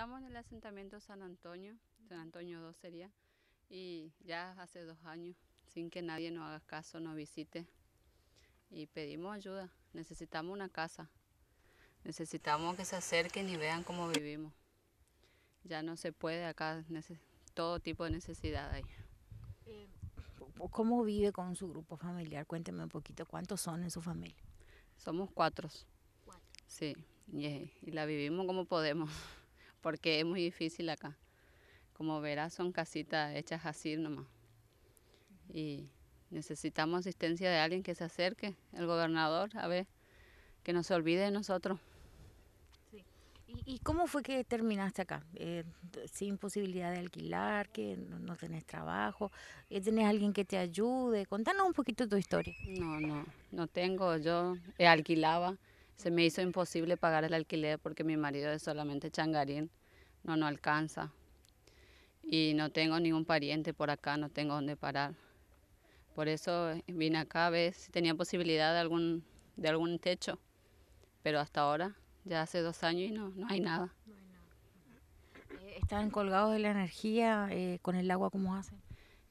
Estamos en el asentamiento San Antonio, San Antonio 2 sería, y ya hace dos años, sin que nadie nos haga caso, nos visite, y pedimos ayuda. Necesitamos una casa, necesitamos que se acerquen y vean cómo vivimos. Ya no se puede acá, todo tipo de necesidad hay. Eh, ¿Cómo vive con su grupo familiar? Cuénteme un poquito, ¿cuántos son en su familia? Somos cuatro. ¿Cuatro? Sí, y, y la vivimos como podemos porque es muy difícil acá. Como verás, son casitas hechas así nomás. Y necesitamos asistencia de alguien que se acerque, el gobernador, a ver, que no se olvide de nosotros. ¿Y, cómo fue que terminaste acá? Eh, sin posibilidad de alquilar, que no, tenés trabajo, eh, tenés alguien que te ayude. Contanos un poquito tu historia. No, no, no tengo. Yo alquilaba se me hizo imposible pagar el alquiler porque mi marido es solamente changarín, no, no alcanza. Y no tengo ningún pariente por acá, no tengo dónde parar. Por eso vine acá a ver si tenía posibilidad de algún, de algún techo. Pero hasta ahora, ya hace dos años y no, no hay nada. Eh, ¿Están colgados de la energía eh, con el agua como hacen?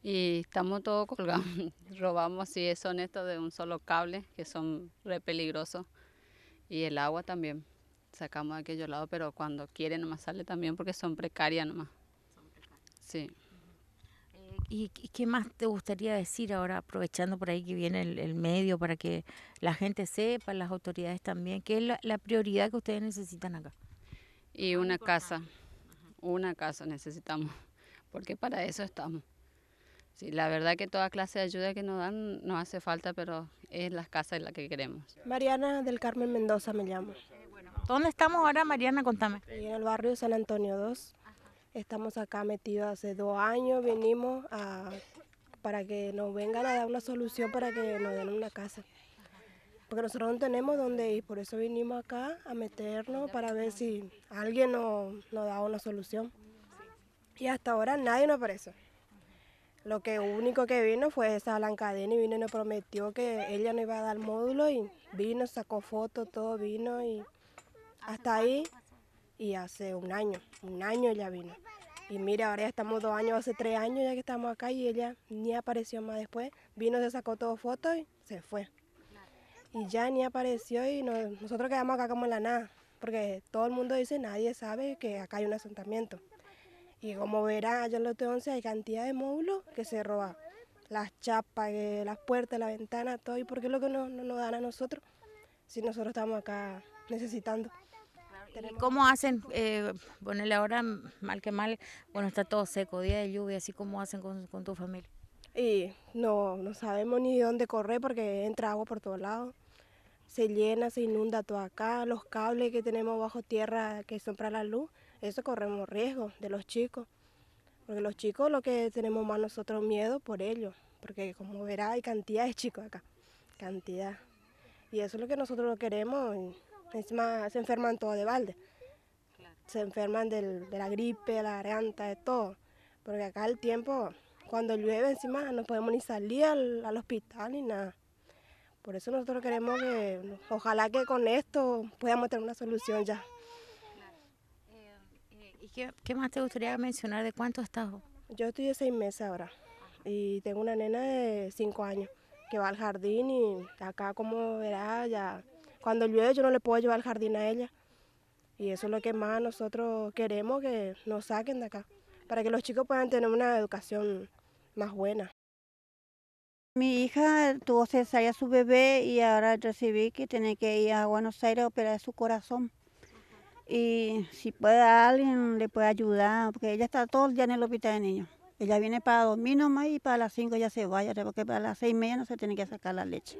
Y estamos todos colgados. Robamos, si son estos de un solo cable, que son re peligrosos. Y el agua también. Sacamos de aquellos lado, pero cuando quiere nomás sale también porque son precarias nomás. Son precarias. Sí. Eh, ¿Y qué más te gustaría decir ahora, aprovechando por ahí que viene el, medio, para que la gente sepa, las autoridades también, qué es la, prioridad que ustedes necesitan acá? Y una casa, una casa necesitamos, porque para eso estamos. Sí, la verdad que toda clase de ayuda que nos dan nos hace falta, pero es la casa en la que queremos. Mariana del Carmen Mendoza me llamo. ¿Dónde estamos ahora, Mariana? Contame. En el barrio San Antonio 2. Estamos acá metidos hace dos años, venimos para que nos vengan a dar una solución para que nos den una casa. Porque nosotros no tenemos dónde ir, por eso vinimos acá a meternos para ver si alguien nos, nos da una solución. Y hasta ahora nadie nos aparece. Lo que único que vino fue esa Lancadena y vino y nos prometió que ella nos iba a dar módulo y vino, sacó fotos, todo vino y hasta ahí. Y hace un año, un año ya vino. Y mira, ahora ya estamos dos años, hace tres años ya que estamos acá y ella ni apareció más después. Vino, se sacó todo fotos y se fue. Y ya ni apareció y nosotros quedamos acá como en la nada. Porque todo el mundo dice, nadie sabe que acá hay un asentamiento. Y como verán, allá en los 11 hay cantidad de módulos que se roban. Las chapas, eh, las puertas, la ventana, todo. ¿Y por qué es lo que no, nos dan a nosotros? Si nosotros estamos acá necesitando. ¿Y cómo hacen? Eh, ponerle ahora mal que mal, bueno, está todo seco, día de lluvia, así como hacen con, con tu familia. Y no, no sabemos ni dónde correr porque entra agua por todos lados. Se llena, se inunda todo acá. Los cables que tenemos bajo tierra que son para la luz, eso corremos riesgo de los chicos. Porque los chicos lo que tenemos más nosotros miedo por ellos. Porque como verá hay cantidad de chicos acá. Cantidad. Y eso es lo que nosotros lo queremos. Encima se enferman todos de balde. Se enferman de la gripe, de la garganta, de todo. Porque acá el tiempo, cuando llueve encima no podemos ni salir al, al hospital ni nada. Por eso nosotros queremos que, ojalá que con esto podamos tener una solución ya. ¿Qué, más te gustaría mencionar? ¿De cuánto estás? Yo estoy de seis meses ahora y tengo una nena de cinco años que va al jardín y acá como verá ya cuando llueve yo no le puedo llevar al jardín a ella y eso es lo que más nosotros queremos que nos saquen de acá para que los chicos puedan tener una educación más buena. Mi hija tuvo cesárea a su bebé y ahora recibí que tiene que ir a Buenos Aires a operar su corazón y si puede alguien le puede ayudar, porque ella está todo el día en el hospital de niños. Ella viene para dormir nomás y para las 5 ya se vaya, porque para las seis y media no se tiene que sacar la leche.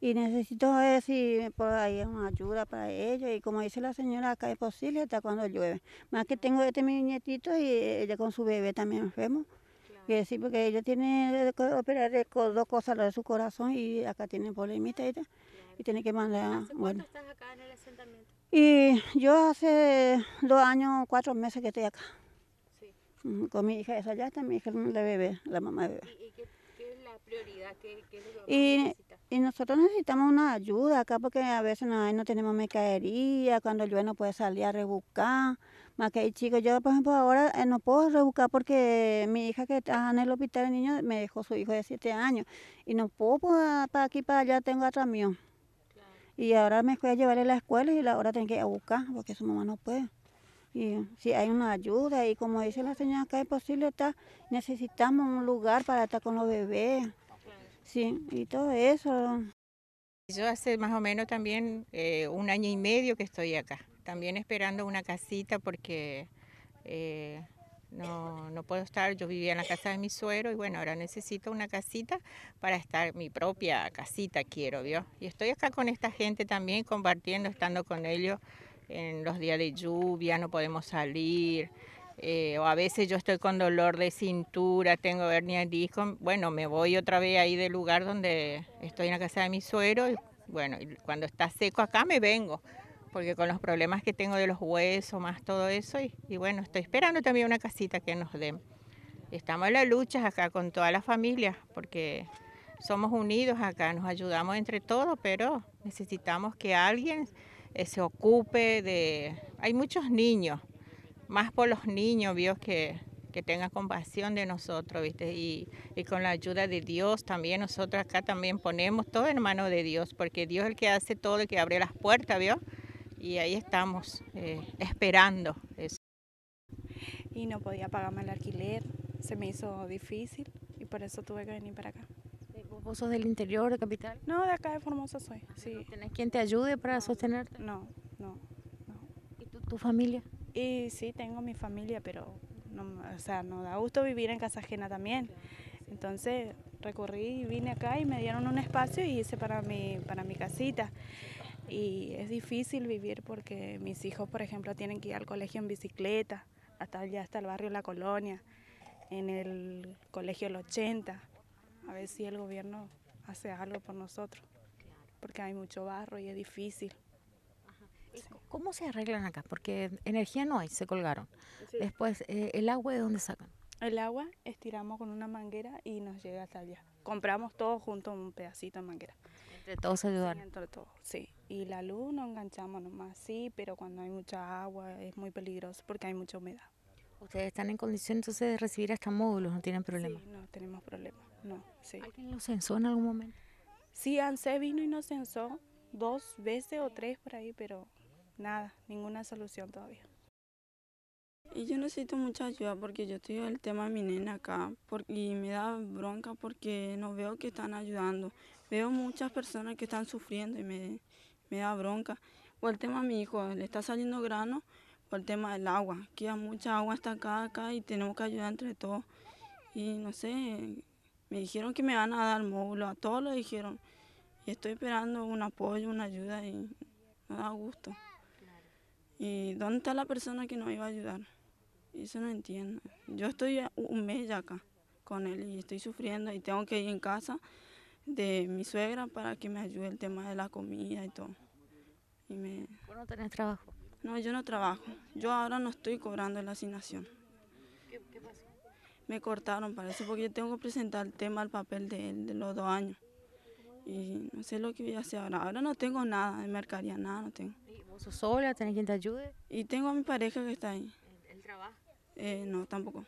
Y necesito ver si por ahí una ayuda para ella. Y como dice la señora, acá es posible hasta cuando llueve. Más que tengo este mi nietito y ella con su bebé también enfermo. Y decir, porque ella tiene que operar dos cosas, lo de su corazón y acá tiene problemita y, y tiene que mandar. bueno. estás acá en el asentamiento? Y yo hace dos años, cuatro meses que estoy acá. Sí. Con mi hija, esa ya está mi hija, la bebé, la mamá de bebé. ¿Y, qué, es la prioridad? ¿Qué, es lo que y, necesita? Y nosotros necesitamos una ayuda acá porque a veces no, no tenemos mercadería, cuando llueve no puede salir a rebuscar. Más que hay chicos, yo por ejemplo ahora eh, no puedo rebuscar porque mi hija que está en el hospital de niños me dejó su hijo de 7 años y no puedo pues, para aquí para allá tengo atrás mío. Y ahora me fui a llevarle a la escuela y ahora tengo que ir a buscar porque su mamá no puede. Y si hay una ayuda y como dice la señora acá es posible estar, necesitamos un lugar para estar con los bebés. Sí, y todo eso. Yo hace más o menos también eh, un año y medio que estoy acá, también esperando una casita porque eh, no, no puedo estar, yo vivía en la casa de mi suero y bueno, ahora necesito una casita para estar, mi propia casita quiero, ¿vio? Y estoy acá con esta gente también compartiendo, estando con ellos en los días de lluvia, no podemos salir. Eh, o a veces yo estoy con dolor de cintura, tengo hernia disco, bueno, me voy otra vez ahí del lugar donde estoy en la casa de mi suero y bueno, cuando está seco acá me vengo, porque con los problemas que tengo de los huesos, más todo eso, y, bueno, estoy esperando también una casita que nos den. Estamos en la lucha acá con toda la familia, porque somos unidos acá, nos ayudamos entre todos, pero necesitamos que alguien se ocupe de... Hay muchos niños más por los niños, vio que, que tengan compasión de nosotros, ¿viste? Y, y, con la ayuda de Dios también, nosotros acá también ponemos todo en manos de Dios, porque Dios es el que hace todo, el que abre las puertas, ¿vio? Y ahí estamos eh, esperando eso. Y no podía pagarme el alquiler, se me hizo difícil y por eso tuve que venir para acá. ¿Vos sos del interior, de capital? No, de acá de Formosa soy, sí. ¿No ¿Tenés quien te ayude para sostenerte? No, no, no. ¿Y tu, tu familia? Y sí, tengo mi familia, pero no, o sea, no da gusto vivir en casa ajena también. Entonces recorrí y vine acá y me dieron un espacio y hice para mi, para mi casita. Y es difícil vivir porque mis hijos, por ejemplo, tienen que ir al colegio en bicicleta, hasta allá hasta el barrio La Colonia, en el colegio El 80. A ver si el gobierno hace algo por nosotros, porque hay mucho barro y es difícil. ¿Cómo se arreglan acá? Porque energía no hay, se colgaron. Sí. Después, eh, ¿el agua de dónde sacan? El agua estiramos con una manguera y nos llega hasta allá. Compramos todo junto un pedacito de manguera. Entre todos ayudaron. Sí, entre todos, sí. Y la luz nos enganchamos nomás, sí, pero cuando hay mucha agua es muy peligroso porque hay mucha humedad. ¿Ustedes están en condición entonces de recibir hasta módulos? ¿No tienen problema? Sí, no tenemos problema, no, sí. ¿Alguien los censó en algún momento? Sí, ANSE vino y nos censó dos veces o tres por ahí, pero nada, ninguna solución todavía. Y yo necesito mucha ayuda porque yo estoy el tema de mi nena acá porque, y me da bronca porque no veo que están ayudando. Veo muchas personas que están sufriendo y me, me da bronca. Por el tema de mi hijo, le está saliendo grano por el tema del agua, que hay mucha agua hasta acá, acá y tenemos que ayudar entre todos. Y no sé, me dijeron que me van a dar módulo, a todos lo dijeron. Y estoy esperando un apoyo, una ayuda y me da gusto. ¿Y dónde está la persona que nos iba a ayudar? Eso no entiendo. Yo estoy un mes ya acá con él y estoy sufriendo y tengo que ir en casa de mi suegra para que me ayude el tema de la comida y todo. Y me... ¿Vos no tenés trabajo? No, yo no trabajo. Yo ahora no estoy cobrando la asignación. ¿Qué, qué pasó? Me cortaron, parece, porque yo tengo que presentar el tema al papel de él de los dos años. Y no sé lo que voy a hacer ahora. Ahora no tengo nada de mercadería, nada no tengo. ¿Y vos sos sola? ¿Tenés quien te ayude? Y tengo a mi pareja que está ahí. Eh, no, tampoco.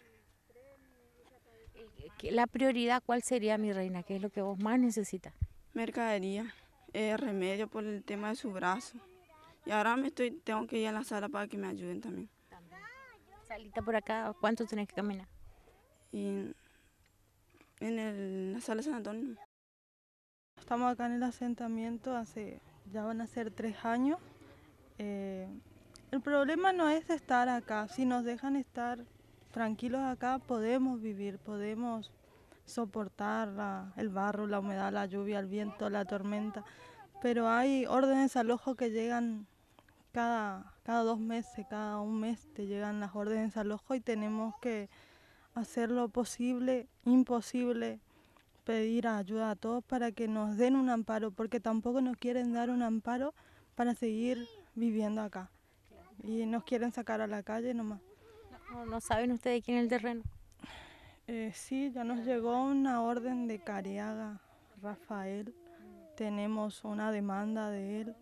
La prioridad, ¿cuál sería, mi reina? ¿Qué es lo que vos más necesitas? Mercadería, eh, remedio por el tema de su brazo. Y ahora me estoy, tengo que ir a la sala para que me ayuden también. ¿También? Salita por acá, ¿cuánto tenés que caminar? Y en el, la sala de San Antonio. Estamos acá en el asentamiento hace, ya van a ser tres años. Eh, el problema no es estar acá, si nos dejan estar tranquilos acá podemos vivir, podemos soportar la, el barro, la humedad, la lluvia, el viento, la tormenta, pero hay órdenes de desalojo que llegan cada, cada dos meses, cada un mes te llegan las órdenes de desalojo y tenemos que hacer lo posible, imposible, pedir ayuda a todos para que nos den un amparo, porque tampoco nos quieren dar un amparo para seguir viviendo acá. Y nos quieren sacar a la calle nomás. No, no saben ustedes quién es el terreno. Eh, sí, ya nos llegó una orden de Cariaga, Rafael, tenemos una demanda de él,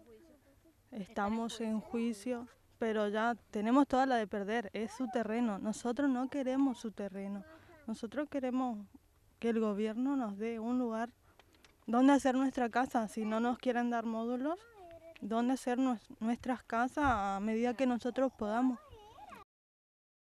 estamos en juicio, pero ya tenemos toda la de perder, es su terreno, nosotros no queremos su terreno, nosotros queremos que el gobierno nos dé un lugar donde hacer nuestra casa, si no nos quieren dar módulos, donde hacer nuestras casas a medida que nosotros podamos.